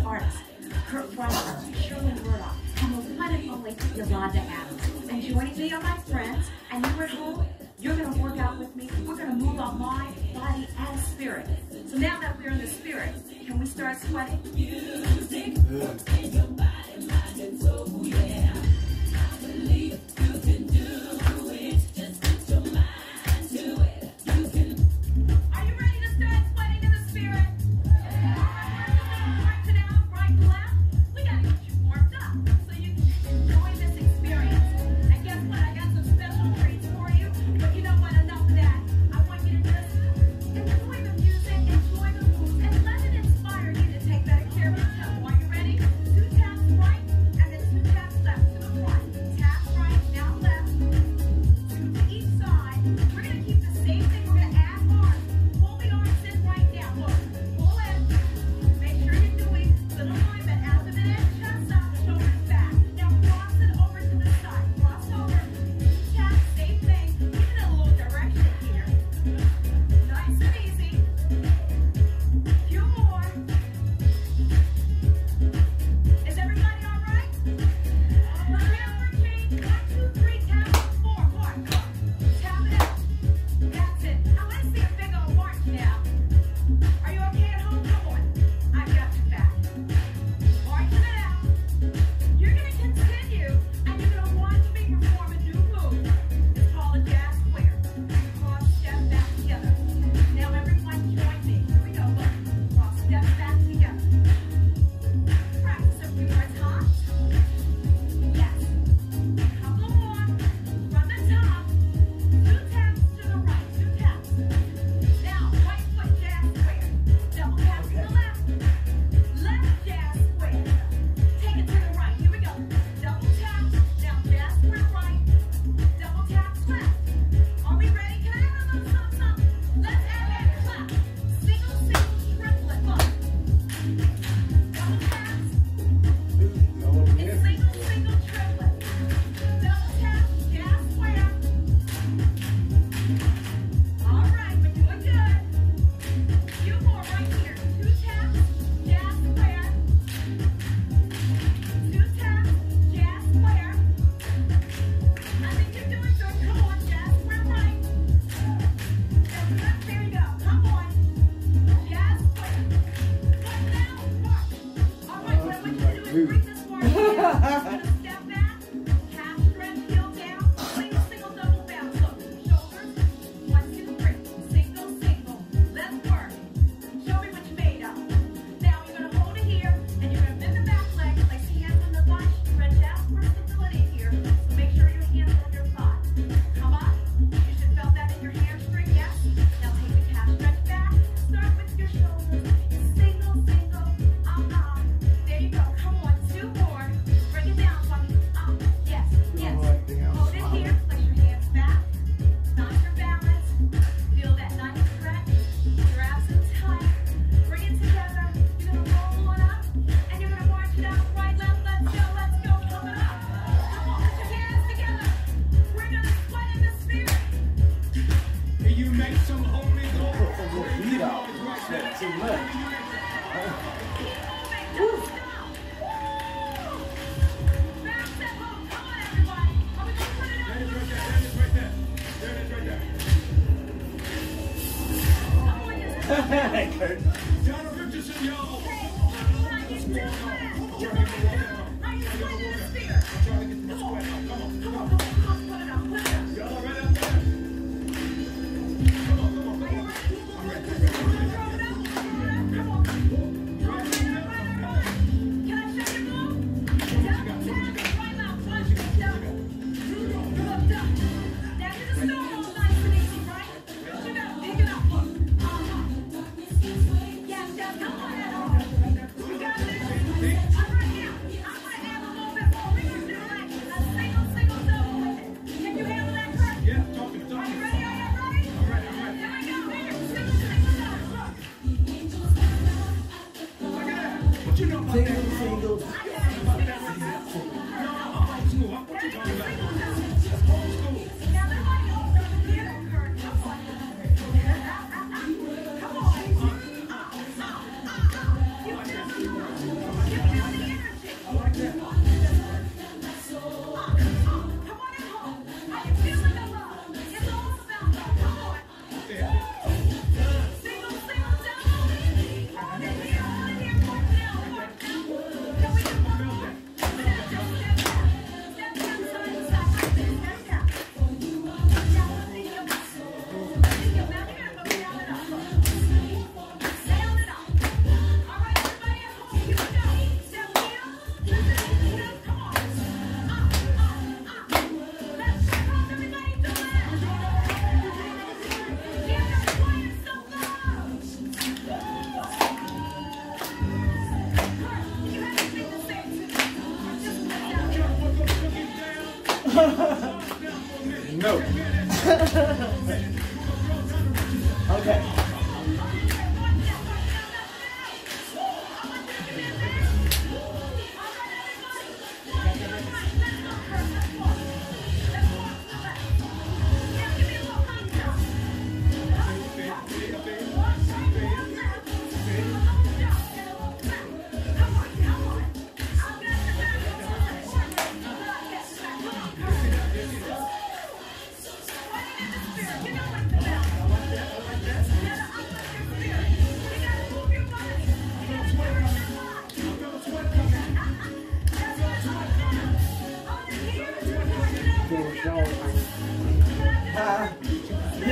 wonderful Kurt Russell, Shirley Murdock, and most one only Yolanda Adams. And you want to be on my friends, and you're at home, you're going to work out with me. We're going to move our mind, body, and spirit. So now that we're in the spirit, can we start sweating? Music, your body, mind, and soul, yeah.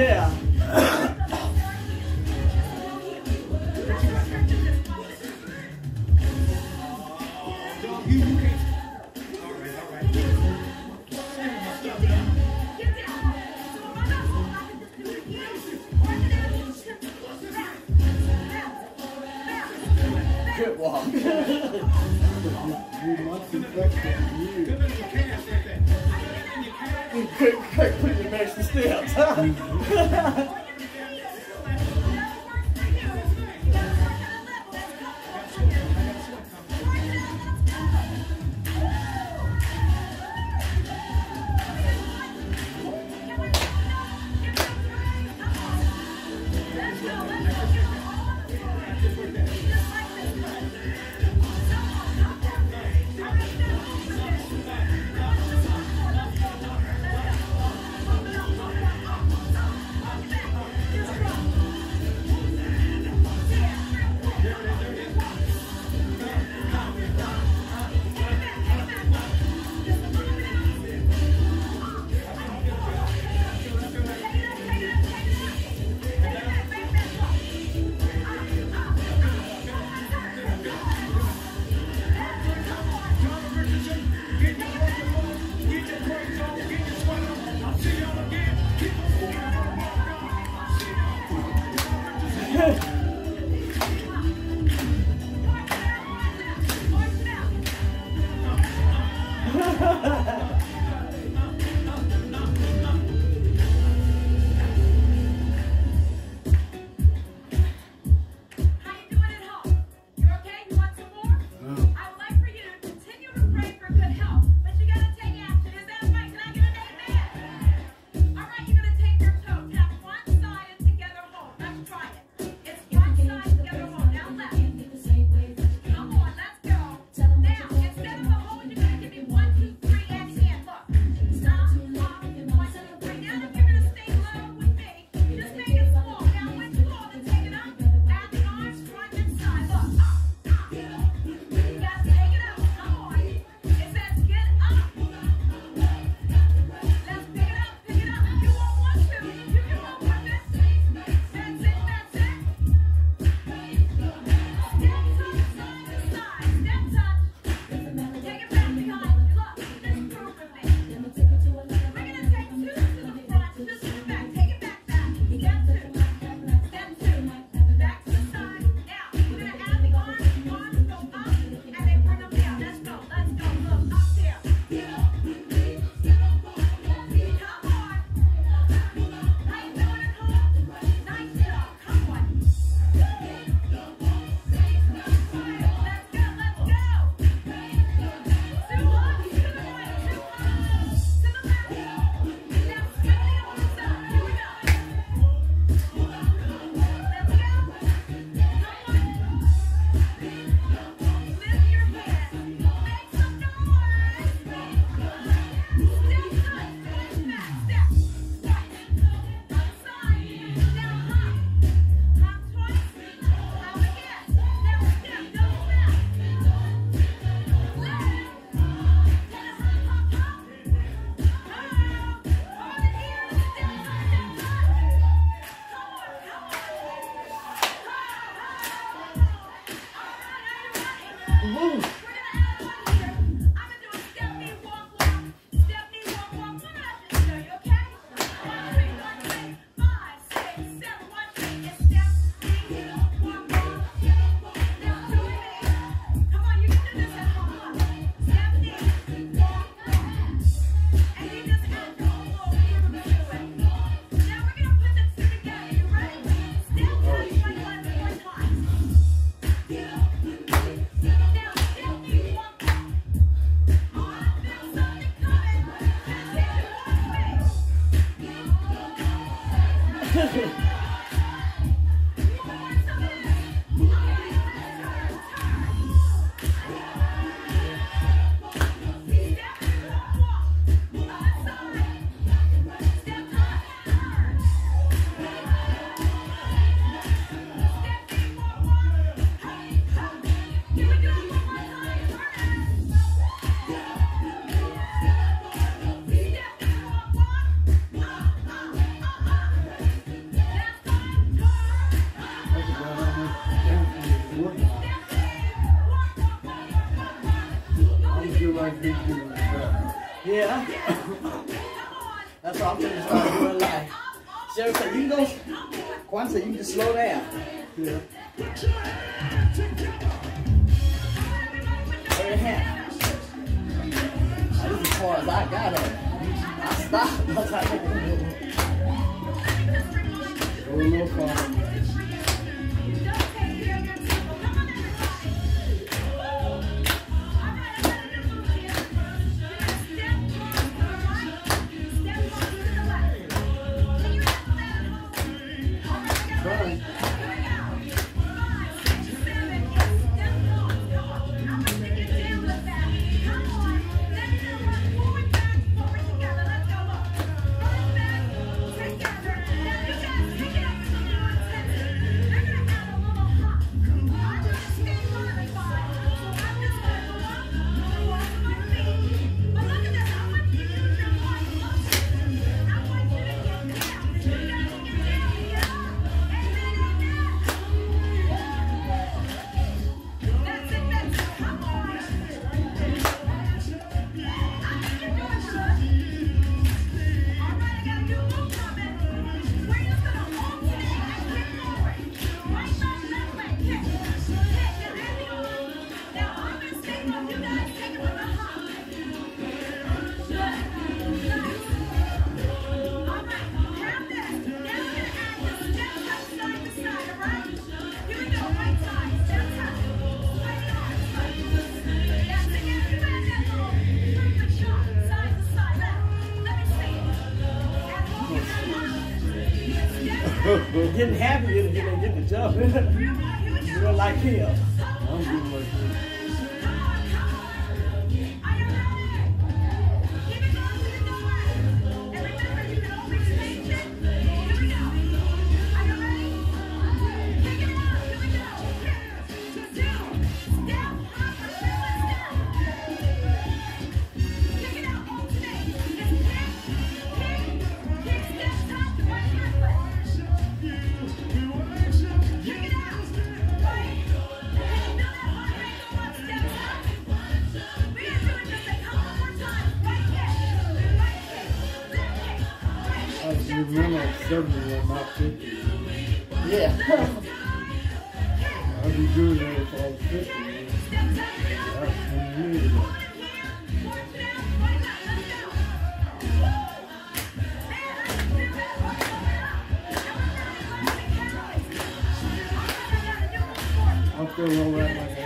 Yeah. up. You're like him. warm up. Yeah. I've doing it since I was 15. I'm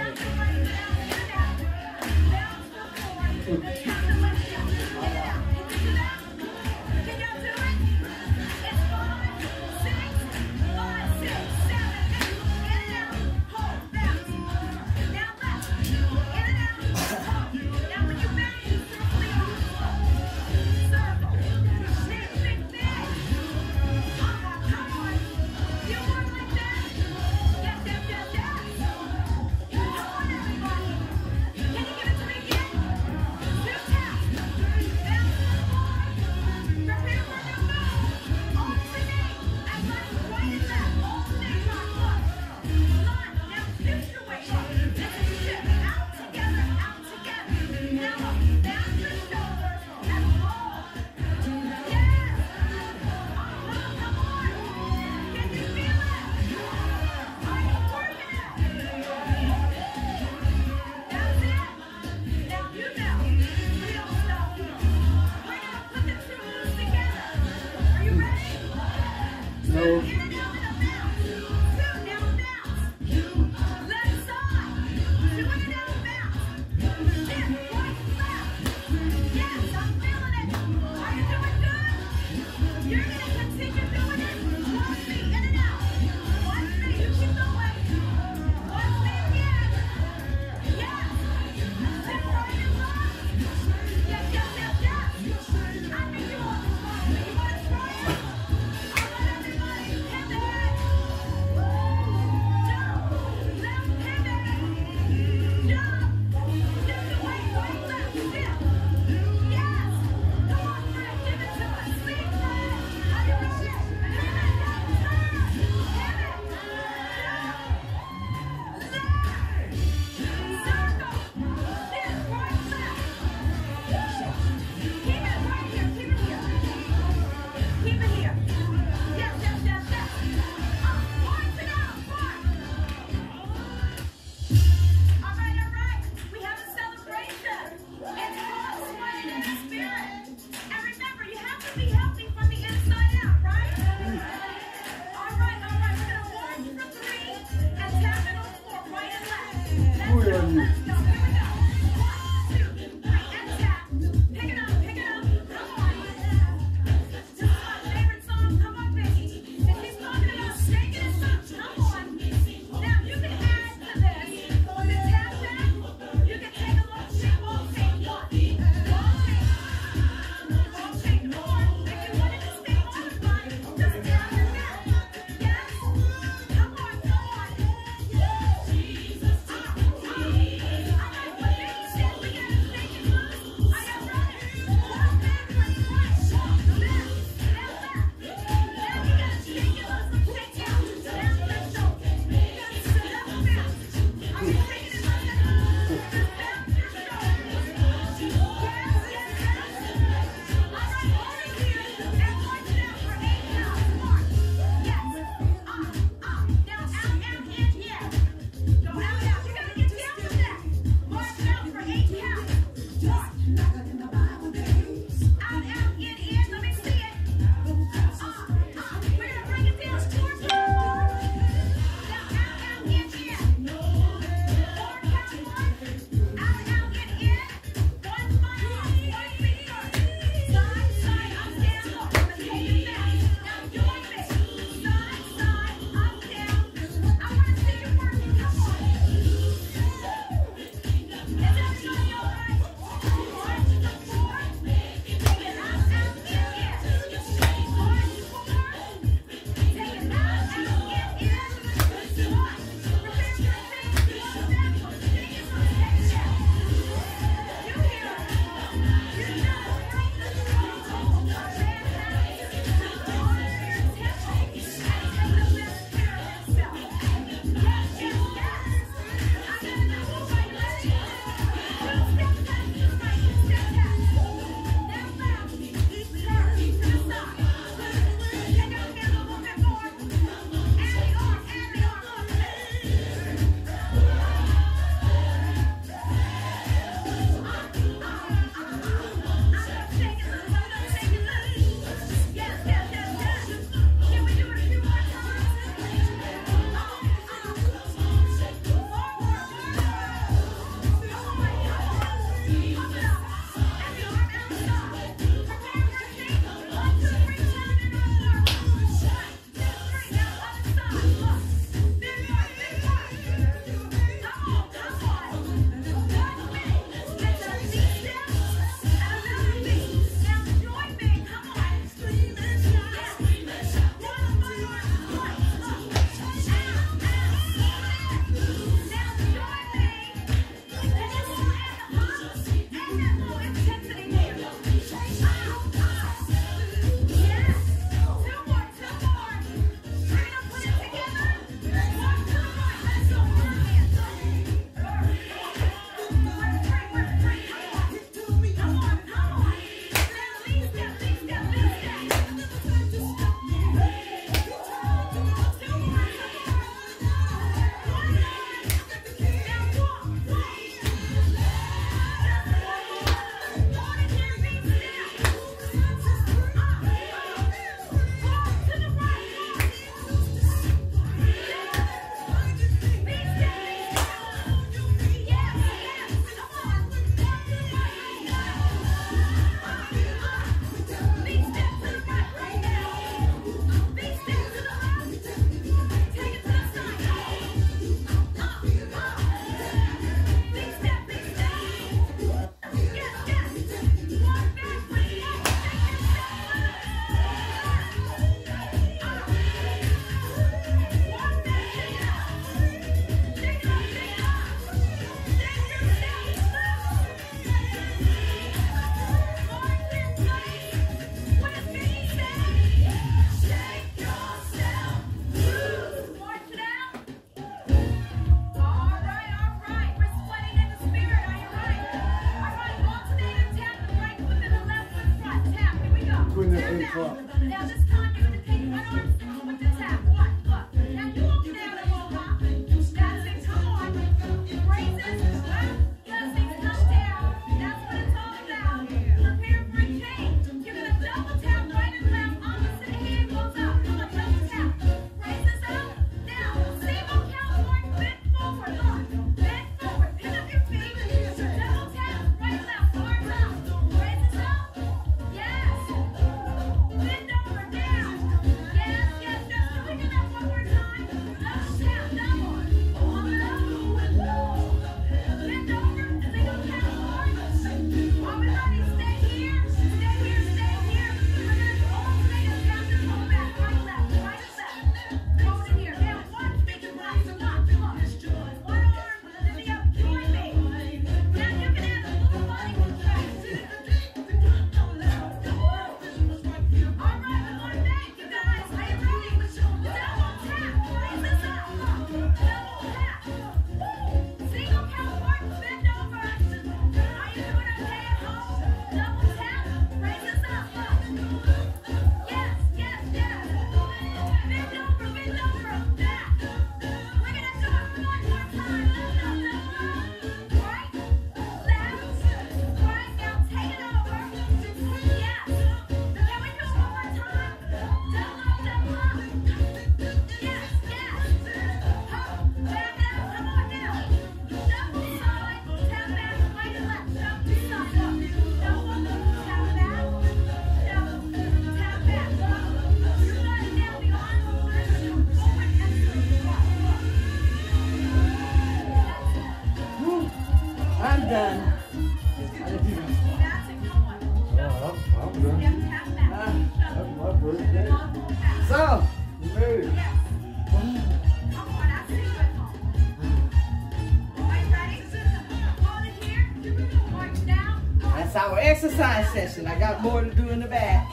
exercise session. I got more to do in the back.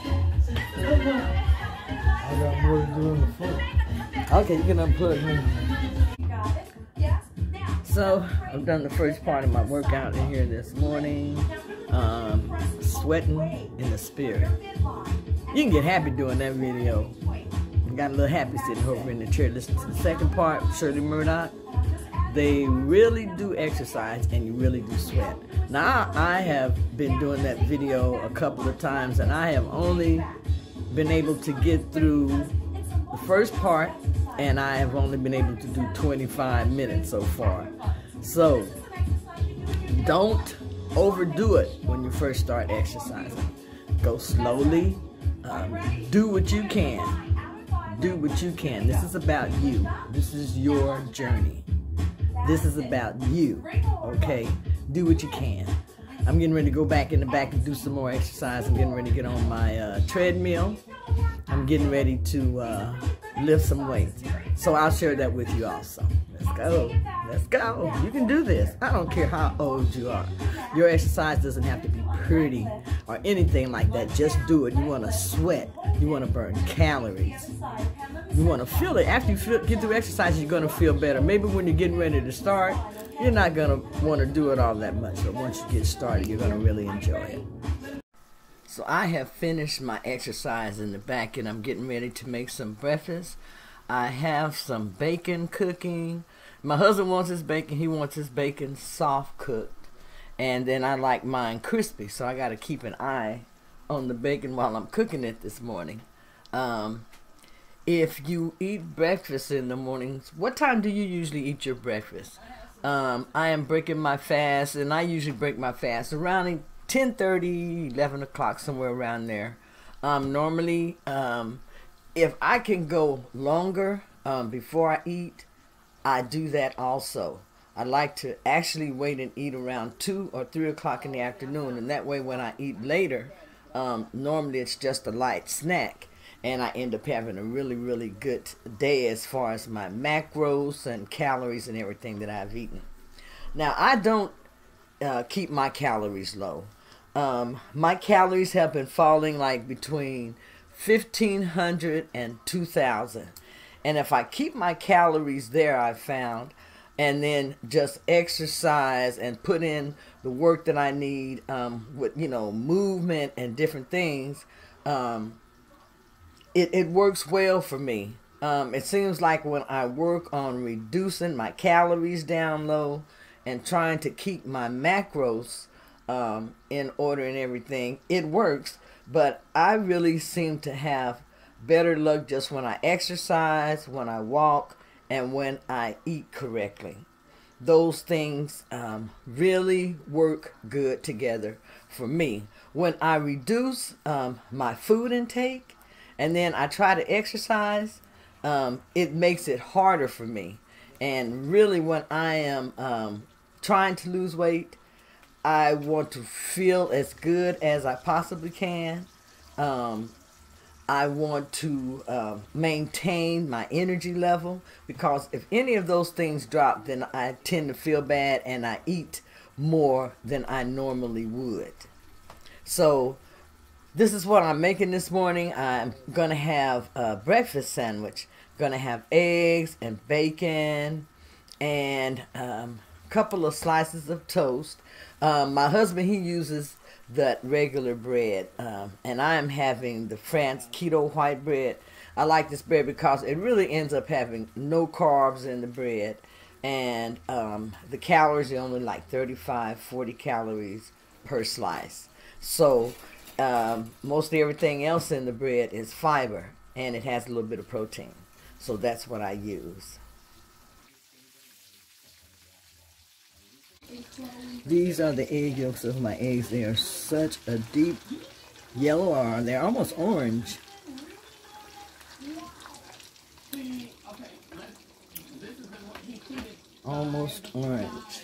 I got more to do in the front. Okay, you can unplug me. You got it. Yes. Now. So, I've done the first part of my workout in here this morning. Um, sweating in the spirit. You can get happy doing that video. Got a little happy sitting over in the chair listening to the second part, Shirley Murdock. They really do exercise and you really do sweat. Now, I have been doing that video a couple of times and I have only been able to get through the first part and I have only been able to do 25 minutes so far. So, don't overdo it when you first start exercising. Go slowly. Um, do what you can. Do what you can. This is about you. This is your journey. This is about you. Okay? Do what you can. I'm getting ready to go back in the back and do some more exercise. I'm getting ready to get on my uh, treadmill. I'm getting ready to uh, lift some weights. So I'll share that with you also. Let's go. Let's go. You can do this. I don't care how old you are. Your exercise doesn't have to be pretty or anything like that. Just do it. You want to sweat. You want to burn calories. You want to feel it. After you feel, get through exercise, you're going to feel better. Maybe when you're getting ready to start, you're not going to want to do it all that much. But once you get started, you're going to really enjoy it. So I have finished my exercise in the back and I'm getting ready to make some breakfast. I have some bacon cooking. My husband wants his bacon. He wants his bacon soft cooked. And then I like mine crispy. So I got to keep an eye on the bacon while I'm cooking it this morning. Um, if you eat breakfast in the mornings, what time do you usually eat your breakfast? Um, I am breaking my fast, and I usually break my fast around 10:30, 11 o'clock, somewhere around there. Um, normally, um, if I can go longer um, before I eat, I do that also. I like to actually wait and eat around two or three o'clock in the afternoon, and that way, when I eat later, um, normally it's just a light snack, and I end up having a really, really good day as far as my macros and calories and everything that I've eaten. Now, I don't uh, keep my calories low. Um, my calories have been falling like between 1500 and 2000. And if I keep my calories there, I've found, and then just exercise and put in the work that I need um, with, you know, movement and different things, um, it, it works well for me. Um, it seems like when I work on reducing my calories down low and trying to keep my macros um, in order and everything, it works. But I really seem to have better luck just when I exercise, when I walk, and when I eat correctly. Those things um, really work good together for me. When I reduce um, my food intake and then I try to exercise, um, it makes it harder for me. And really, when I am um, trying to lose weight, I want to feel as good as I possibly can. Um, I want to uh, maintain my energy level because if any of those things drop, then I tend to feel bad and I eat more than I normally would. So, this is what I'm making this morning. I'm gonna have a breakfast sandwich. Gonna have eggs and bacon and um, couple of slices of toast. Um, my husband he uses that regular bread, um, and I am having the Franz keto white bread. I like this bread because it really ends up having no carbs in the bread, and um, the calories are only like 35, 40 calories per slice. So um, mostly everything else in the bread is fiber, and it has a little bit of protein. So that's what I use. These are the egg yolks of my eggs. They are such a deep yellow, they're almost orange. Almost orange.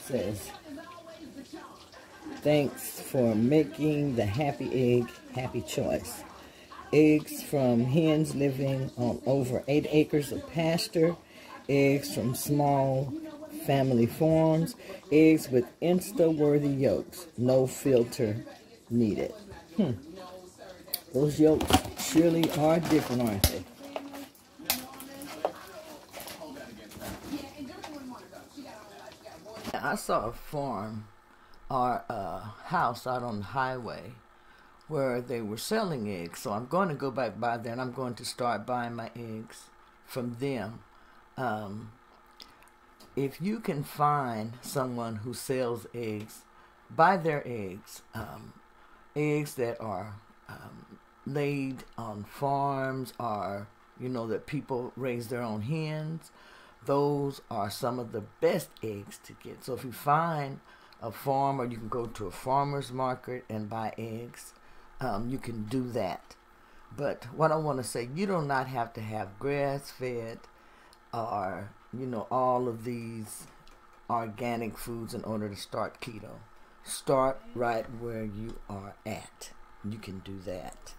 says, Thanks for making the happy egg happy choice. Eggs from hens living on over eight acres of pasture, eggs from small family farms, eggs with insta-worthy yolks, no filter needed. Hmm. Those yolks surely are different, aren't they? I saw a farm or a house out on the highway where they were selling eggs. So I'm going to go back by there and I'm going to start buying my eggs from them. Um, if you can find someone who sells eggs, buy their eggs. Um, eggs that are um, laid on farms are, you know, that people raise their own hens. Those are some of the best eggs to get. So if you find a farm or you can go to a farmer's market and buy eggs, um, you can do that. But what I want to say, you do not have to have grass-fed or, you know, all of these organic foods in order to start keto. Start right where you are at. You can do that.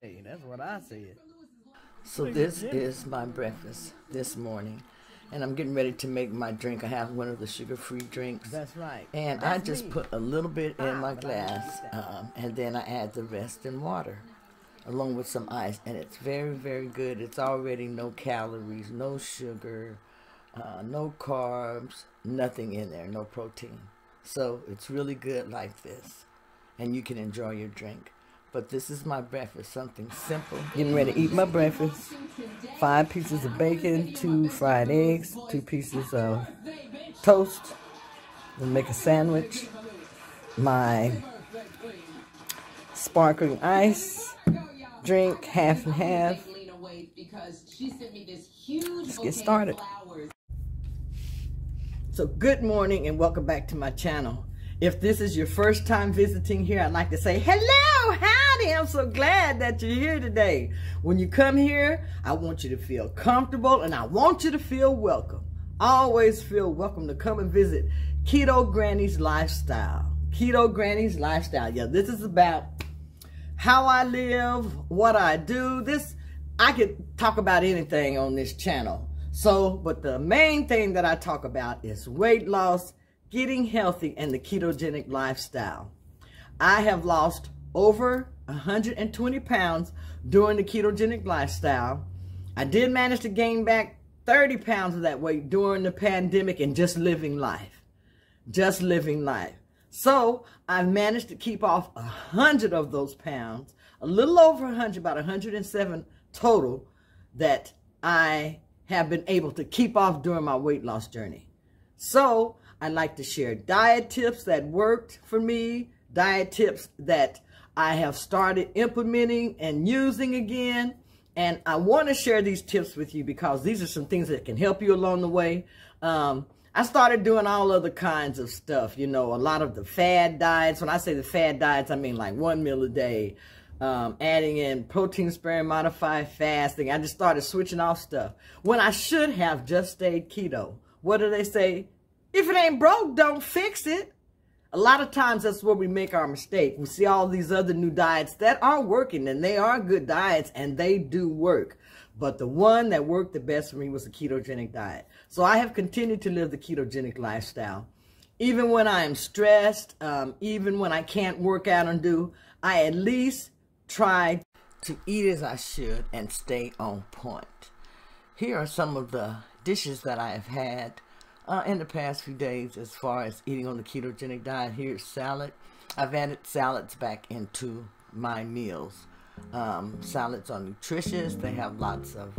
Hey, that's what I said. So this is my breakfast this morning. And I'm getting ready to make my drink. I have one of the sugar-free drinks. That's right. And I just put a little bit in my glass, um, and then I add the rest in water, along with some ice. And it's very, very good. It's already no calories, no sugar, uh, no carbs, nothing in there, no protein. So it's really good like this, and you can enjoy your drink. But this is my breakfast, something simple. Getting ready to eat my breakfast. Five pieces of bacon, two fried eggs, two pieces of toast. Then make a sandwich. My sparkling ice drink, half and half. Let's get started. So good morning and welcome back to my channel. If this is your first time visiting here, I'd like to say hello, howdy. I'm so glad that you're here today. When you come here, I want you to feel comfortable and I want you to feel welcome. Always feel welcome to come and visit Keto Granny's Lifestyle. Keto Granny's Lifestyle. Yeah, this is about how I live, what I do. This, I could talk about anything on this channel. So, but the main thing that I talk about is weight loss, getting healthy, and the ketogenic lifestyle. I have lost over 120 pounds during the ketogenic lifestyle. I did manage to gain back 30 pounds of that weight during the pandemic and just living life. Just living life. So I managed to keep off a hundred of those pounds, a little over a hundred, about 107 total that I have been able to keep off during my weight loss journey. So I like to share diet tips that worked for me, diet tips that I have started implementing and using again. And I want to share these tips with you because these are some things that can help you along the way. Um, I started doing all other kinds of stuff, you know, a lot of the fad diets. When I say the fad diets, I mean like one meal a day, um, adding in protein sparing modified fasting. I just started switching off stuff when I should have just stayed keto. What do they say? If it ain't broke, don't fix it. A lot of times that's where we make our mistake. We see all these other new diets that are working and they are good diets and they do work. But the one that worked the best for me was the ketogenic diet. So I have continued to live the ketogenic lifestyle. Even when I am stressed, um, even when I can't work out and do, I at least try to eat as I should and stay on point. Here are some of the dishes that I have had uh, in the past few days as far as eating on the ketogenic diet. Here's salad. I've added salads back into my meals. Um, salads are nutritious. They have lots of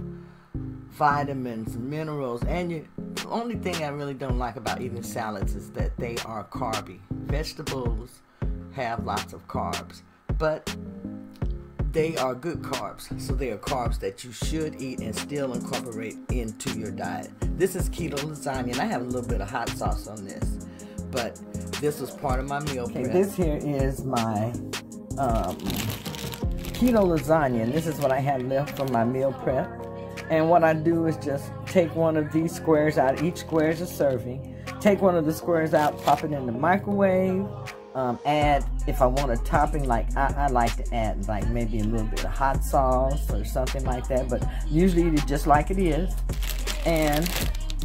vitamins, minerals, and you, the only thing I really don't like about eating salads is that they are carby. Vegetables have lots of carbs, but they are good carbs. So they are carbs that you should eat and still incorporate into your diet. This is keto lasagna, and I have a little bit of hot sauce on this, but this was part of my meal okay, prep. This here is my um, keto lasagna, and this is what I had left from my meal prep. And what I do is just take one of these squares out. Each square is a serving. Take one of the squares out, pop it in the microwave. Um, add, if I want a topping, like I, I like to add like maybe a little bit of hot sauce or something like that. But usually eat it just like it is. And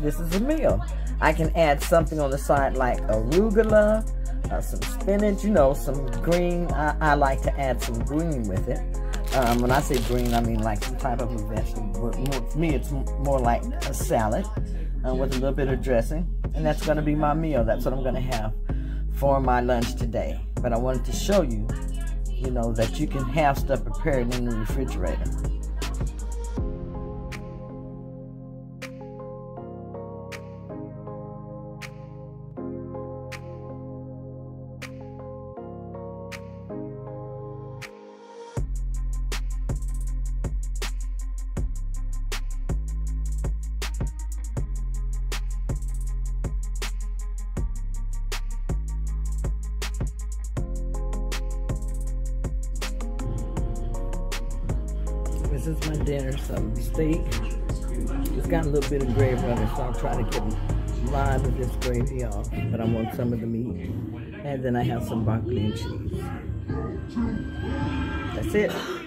this is a meal. I can add something on the side like arugula, uh, some spinach, you know, some green. I, I, like to add some green with it. Um, when I say green, I mean like some type of a vegetable. More, for me, it's more like a salad uh, with a little bit of dressing. And that's going to be my meal. That's what I'm going to have for my lunch today. But I wanted to show you, you know, that you can have stuff prepared in the refrigerator. Bit of gravy on it, so I'll try to get lot of this gravy off. But I want some of the meat. And then I have some broccoli and cheese. That's it.